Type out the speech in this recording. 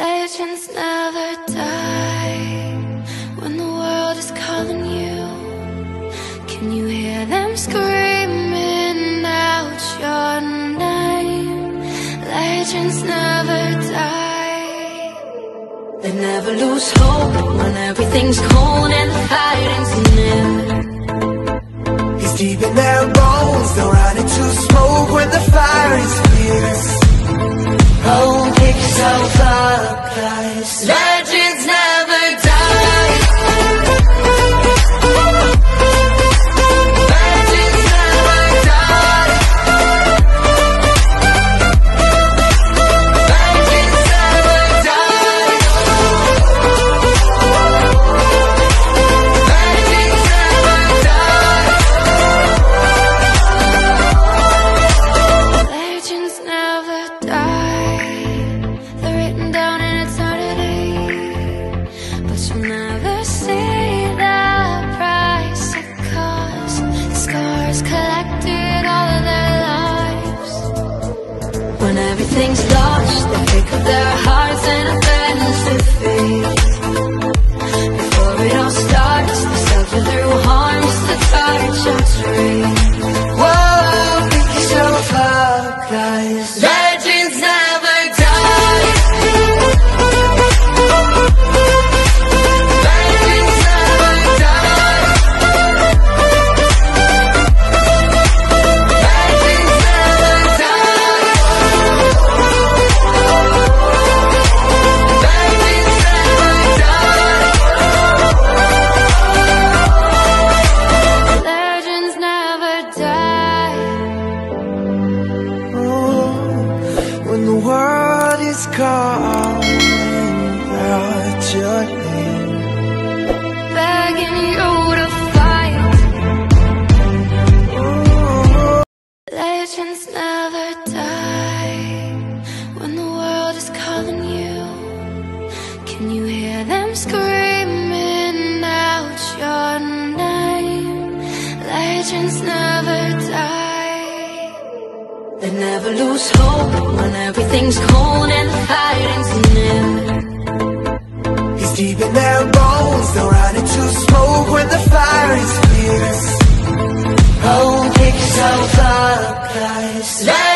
Legends never die when the world is calling you. Can you hear them screaming out your name? Legends never die. They never lose hope when everything's cold and the fighting's near. It's deep in their bones, they'll run into smoke when the fire is fierce. Oh, pick yourself up, guys. Legends you'll never see the price it cost. Scars collected all of their lives. When everything's lost, they pick up their hearts and offense to faith. Before it all starts, they suffer through to touch. Whoa, calling out your name. begging you to fight. Legends never die when the world is calling you. Can you hear them screaming out your name? Legends never die. They never lose hope when everything's cold Christ. Let